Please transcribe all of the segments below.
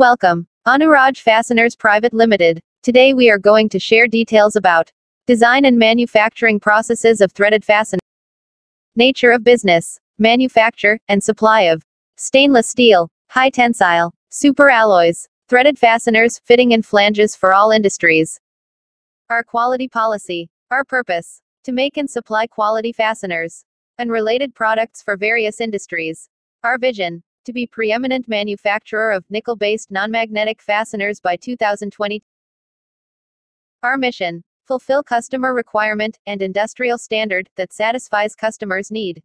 Welcome. Aanuraj Fasteners Private Limited. Today we are going to share details about design and manufacturing processes of threaded fasteners, nature of business, manufacture, and supply of stainless steel, high tensile, super alloys, threaded fasteners, fitting and flanges for all industries. Our quality policy. Our purpose. To make and supply quality fasteners and related products for various industries. Our vision. To be preeminent manufacturer of nickel-based non-magnetic fasteners by 2020. Our mission. Fulfill customer requirement and industrial standard that satisfies customers' need.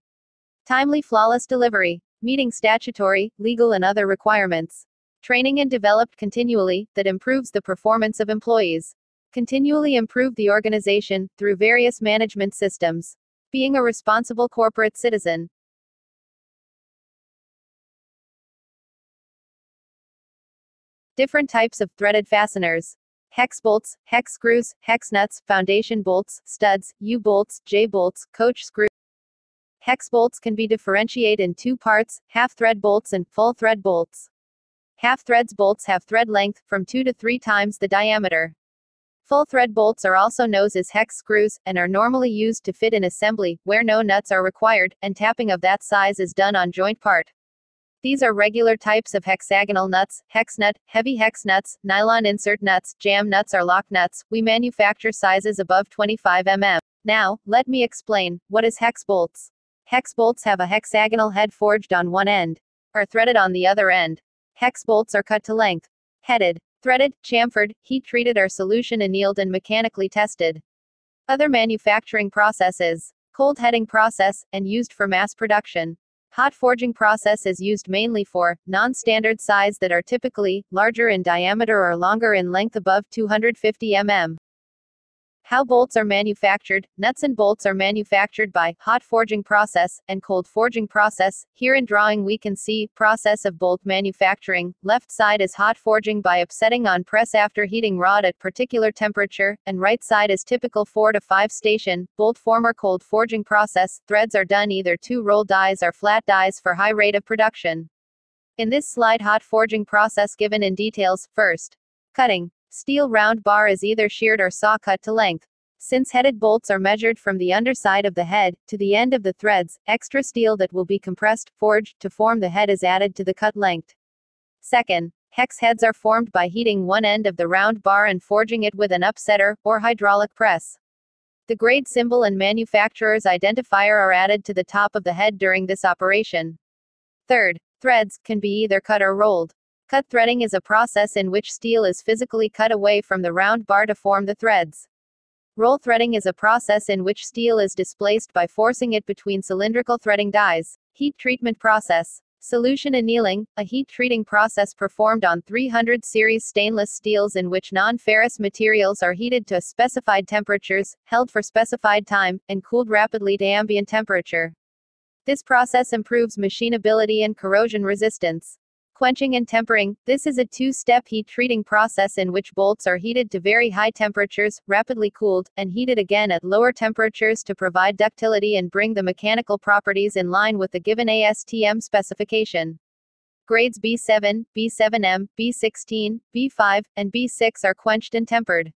Timely flawless delivery, meeting statutory, legal and other requirements. Training and developed continually that improves the performance of employees. Continually improve the organization through various management systems. Being a responsible corporate citizen. Different types of threaded fasteners. Hex bolts, hex screws, hex nuts, foundation bolts, studs, U-bolts, J-bolts, coach screws. Hex bolts can be differentiated in two parts, half-thread bolts and full-thread bolts. Half-threads bolts have thread length from 2 to 3 times the diameter. Full-thread bolts are also known as hex screws, and are normally used to fit in assembly, where no nuts are required, and tapping of that size is done on joint part. These are regular types of hexagonal nuts, hex nut, heavy hex nuts, nylon insert nuts, jam nuts or lock nuts. We manufacture sizes above 25 mm. Now, let me explain, what is hex bolts? Hex bolts have a hexagonal head forged on one end, are threaded on the other end. Hex bolts are cut to length, headed, threaded, chamfered, heat-treated or solution annealed and mechanically tested. Other manufacturing processes, cold heading process, and used for mass production. Hot forging process is used mainly for non-standard size that are typically larger in diameter or longer in length above 250 mm. How bolts are manufactured. Nuts and bolts are manufactured by hot forging process and cold forging process. Here in drawing we can see process of bolt manufacturing. Left side is hot forging by upsetting on press after heating rod at particular temperature, and right side is typical 4 to 5 station bolt former cold forging process. Threads are done either two roll dies or flat dies for high rate of production. In this slide hot forging process given in details, first, cutting. Steel round bar is either sheared or saw cut to length. Since headed bolts are measured from the underside of the head to the end of the threads, extra steel that will be compressed, forged, to form the head is added to the cut length. Second, hex heads are formed by heating one end of the round bar and forging it with an upsetter, or hydraulic press. The grade symbol and manufacturer's identifier are added to the top of the head during this operation. Third, threads can be either cut or rolled. Cut threading is a process in which steel is physically cut away from the round bar to form the threads. Roll threading is a process in which steel is displaced by forcing it between cylindrical threading dies. Heat treatment process. Solution annealing, a heat treating process performed on 300 series stainless steels in which non-ferrous materials are heated to specified temperatures, held for specified time, and cooled rapidly to ambient temperature. This process improves machinability and corrosion resistance. Quenching and tempering. This is a two-step heat treating process in which bolts are heated to very high temperatures, rapidly cooled, and heated again at lower temperatures to provide ductility and bring the mechanical properties in line with the given ASTM specification. Grades B7, B7M, B16, B5, and B6 are quenched and tempered.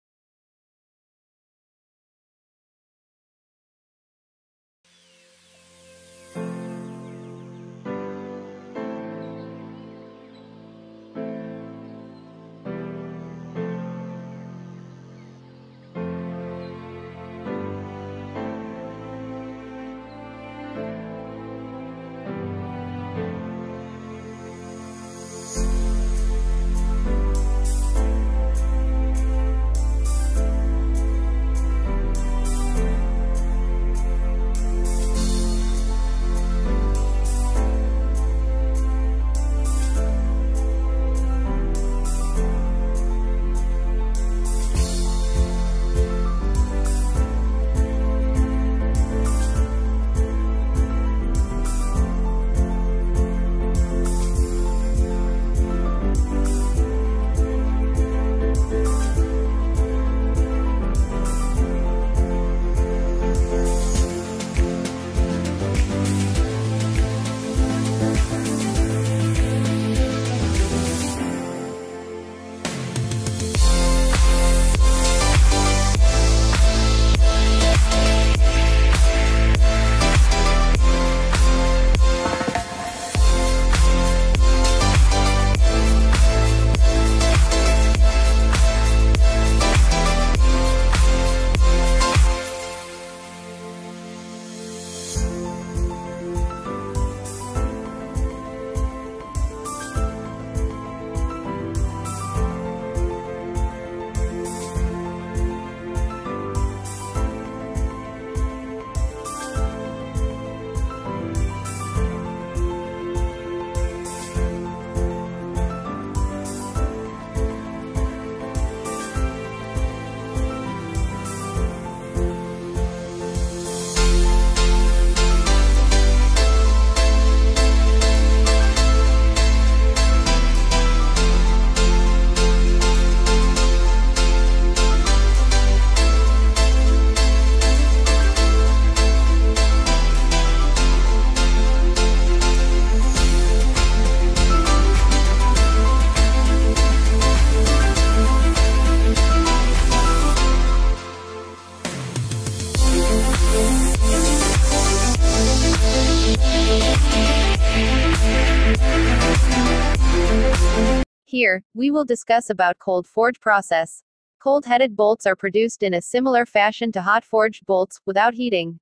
Here, we will discuss about cold forge process. Cold-headed bolts are produced in a similar fashion to hot-forged bolts, without heating.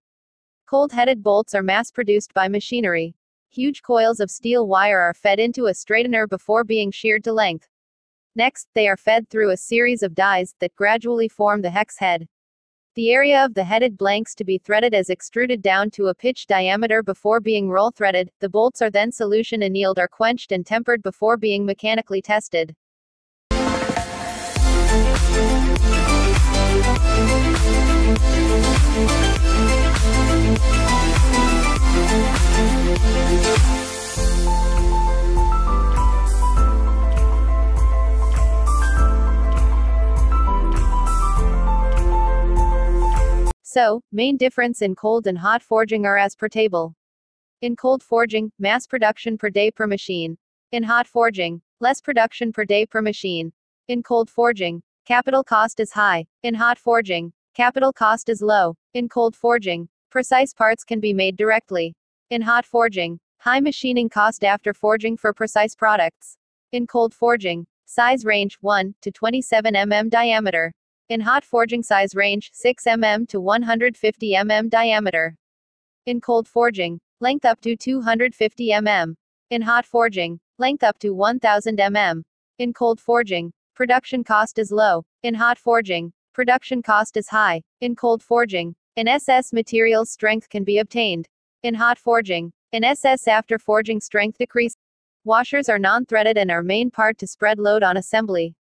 Cold-headed bolts are mass-produced by machinery. Huge coils of steel wire are fed into a straightener before being sheared to length. Next, they are fed through a series of dies that gradually form the hex head. The area of the headed blanks to be threaded is extruded down to a pitch diameter before being roll threaded. The bolts are then solution annealed or quenched and tempered before being mechanically tested. So, main difference in cold and hot forging are as per table. In cold forging, mass production per day per machine. In hot forging, less production per day per machine. In cold forging, capital cost is high. In hot forging, capital cost is low. In cold forging, precise parts can be made directly. In hot forging, high machining cost after forging for precise products. In cold forging, size range 1 to 27 mm diameter. In hot forging size range 6 mm to 150 mm diameter. In cold forging, length up to 250 mm. In hot forging, length up to 1000 mm. In cold forging, production cost is low. In hot forging, production cost is high. In cold forging, an SS material's strength can be obtained. In hot forging, an SS after forging strength decrease. Washers are non-threaded and are main part to spread load on assembly.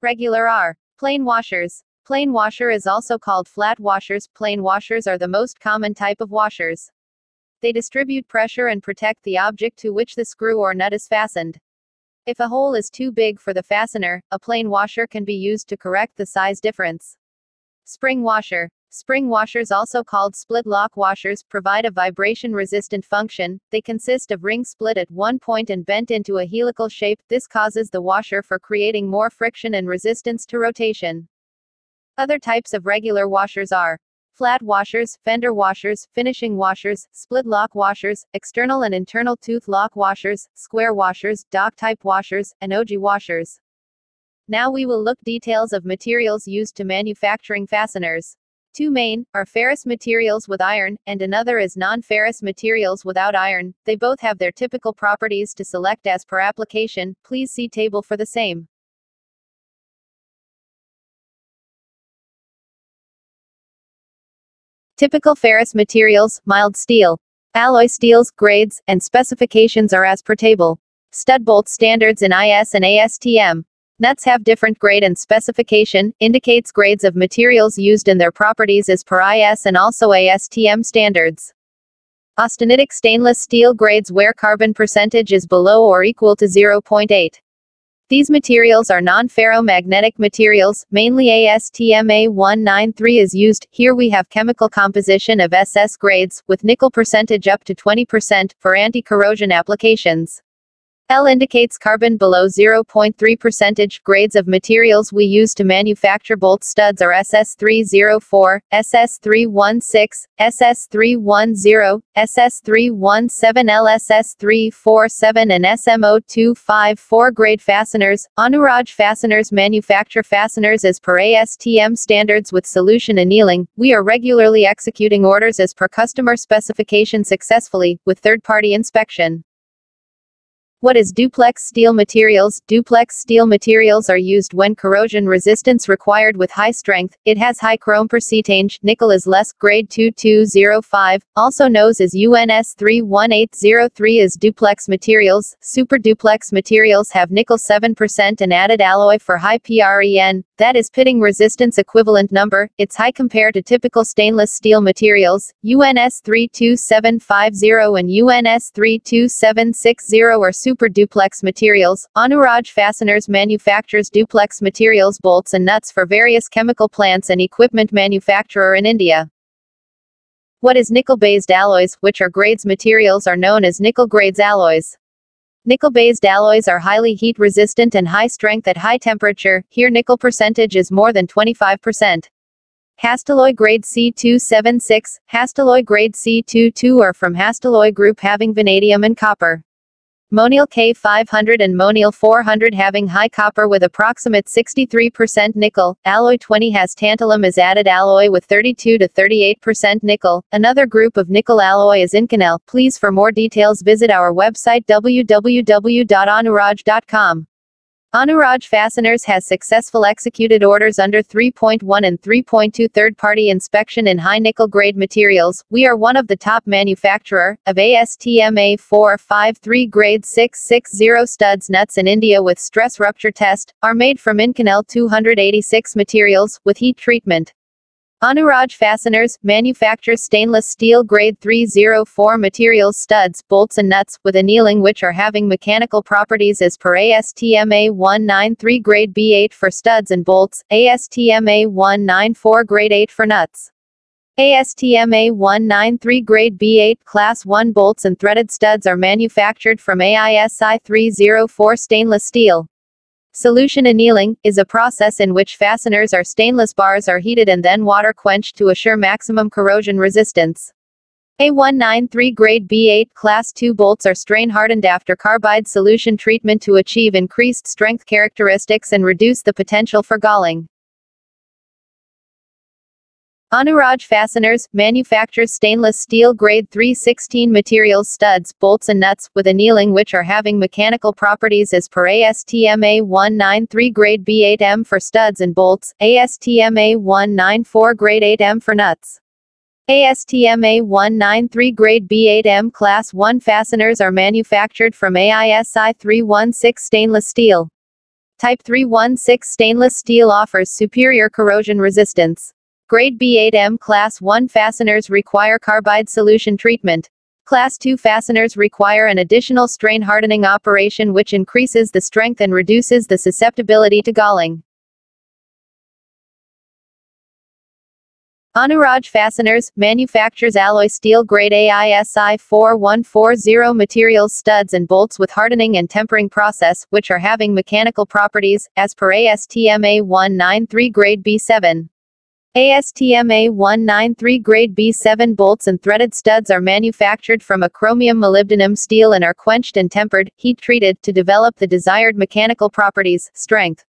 Regular R. Plain washers. Plain washer is also called flat washers. Plain washers are the most common type of washers. They distribute pressure and protect the object to which the screw or nut is fastened. If a hole is too big for the fastener, a plain washer can be used to correct the size difference. Spring washer. Spring washers, also called split lock washers, provide a vibration resistant function. They consist of rings split at one point and bent into a helical shape. This causes the washer for creating more friction and resistance to rotation. Other types of regular washers are flat washers, fender washers, finishing washers, split lock washers, external and internal tooth lock washers, square washers, dock type washers, and OG washers. Now we will look details of materials used to manufacturing fasteners. Two main are ferrous materials with iron, and another is non-ferrous materials without iron. They both have their typical properties to select as per application. Please see table for the same. Typical ferrous materials, mild steel. Alloy steels, grades, and specifications are as per table. Stud bolt standards in IS and ASTM. Nuts have different grade and specification, indicates grades of materials used in their properties as per IS and also ASTM standards. Austenitic stainless steel grades where carbon percentage is below or equal to 0.8. These materials are non-ferromagnetic materials, mainly ASTM A193 is used. Here we have chemical composition of SS grades, with nickel percentage up to 20%, for anti-corrosion applications. L indicates carbon below 0.3 percentage. Grades of materials we use to manufacture bolt studs are SS304, SS316, SS310, SS317L, SS347 and SMO254 grade fasteners. Aanuraj fasteners manufacture fasteners as per ASTM standards with solution annealing. We are regularly executing orders as per customer specification successfully, with third-party inspection. What is duplex steel materials? Duplex steel materials are used when corrosion resistance required with high strength. It has high chrome percentage. Nickel is less. Grade 2205, also known as UNS 31803 is duplex materials. Super duplex materials have nickel 7% and added alloy for high PREN. That is pitting resistance equivalent number. It's high compared to typical stainless steel materials. UNS 32750 and UNS 32760 are super super duplex materials, Aanuraj Fasteners manufactures duplex materials bolts and nuts for various chemical plants and equipment manufacturer in India. What is nickel-based alloys, which are grades materials are known as nickel grades alloys. Nickel-based alloys are highly heat resistant and high strength at high temperature, here nickel percentage is more than 25%. Hastelloy grade C276, Hastelloy grade C22 are from Hastelloy group having vanadium and copper. Monel K500 and Monel 400 having high copper with approximate 63% nickel. Alloy 20 has tantalum as added alloy with 32 to 38% nickel. Another group of nickel alloy is Inconel. Please for more details visit our website www.aanuraj.com. Aanuraj Fasteners has successful executed orders under 3.1 and 3.2 third-party inspection in high nickel grade materials. We are one of the top manufacturer of ASTM A453 grade 660 studs nuts in India with stress rupture test, are made from Inconel 286 materials with heat treatment. Aanuraj Fasteners manufactures stainless steel grade 304 materials studs, bolts and nuts, with annealing which are having mechanical properties as per ASTM A193 grade B8 for studs and bolts, ASTM A194 grade 8 for nuts. ASTM A193 grade B8 Class 1 bolts and threaded studs are manufactured from AISI 304 stainless steel. Solution annealing is a process in which fasteners or stainless bars are heated and then water quenched to assure maximum corrosion resistance. A193 grade B8 class 2 bolts are strain hardened after carbide solution treatment to achieve increased strength characteristics and reduce the potential for galling. Aanuraj Fasteners manufactures stainless steel grade 316 materials studs, bolts and nuts, with annealing which are having mechanical properties as per ASTM A193 grade B8M for studs and bolts, ASTM A194 grade 8M for nuts. ASTM A193 grade B8M Class 1 fasteners are manufactured from AISI 316 stainless steel. Type 316 stainless steel offers superior corrosion resistance. Grade B8M Class 1 fasteners require carbide solution treatment. Class 2 fasteners require an additional strain hardening operation which increases the strength and reduces the susceptibility to galling. Aanuraj Fasteners manufactures alloy steel grade AISI 4140 materials studs and bolts with hardening and tempering process, which are having mechanical properties, as per ASTM A193 grade B7. ASTM A193 grade B7 bolts and threaded studs are manufactured from a chromium molybdenum steel and are quenched and tempered, heat treated, to develop the desired mechanical properties, strength.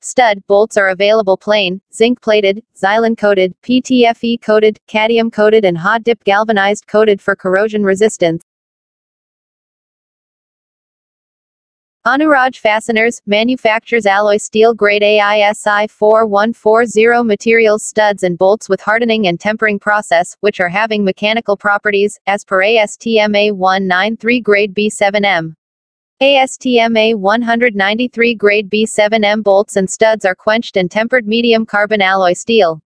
Stud bolts are available plain, zinc plated, Xylan coated, PTFE coated, cadmium coated and hot dip galvanized coated for corrosion resistance. Aanuraj Fasteners manufactures alloy steel grade AISI 4140 materials studs and bolts with hardening and tempering process, which are having mechanical properties, as per ASTM A193 grade B7M. ASTM A193 grade B7M bolts and studs are quenched and tempered medium carbon alloy steel.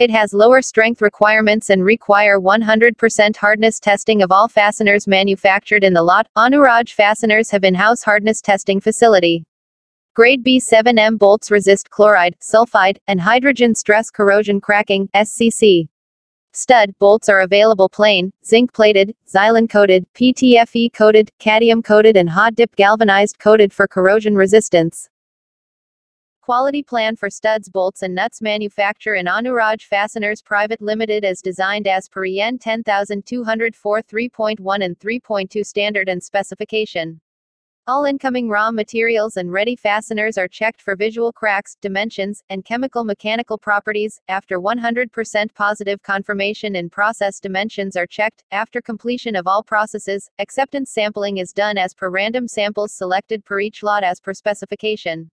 It has lower strength requirements and require 100% hardness testing of all fasteners manufactured in the lot. Aanuraj fasteners have in-house hardness testing facility. Grade B7M bolts resist chloride, sulfide, and hydrogen stress corrosion cracking, SCC. Stud bolts are available plain, zinc plated, Xylan coated, PTFE coated, cadmium coated and hot dip galvanized coated for corrosion resistance. Quality plan for studs, bolts and nuts manufacture in Aanuraj Fasteners Private Limited as designed as per EN 10204 3.1 and 3.2 standard and specification. All incoming raw materials and ready fasteners are checked for visual cracks, dimensions, and chemical mechanical properties. After 100% positive confirmation in process dimensions are checked, after completion of all processes, acceptance sampling is done as per random samples selected per each lot as per specification.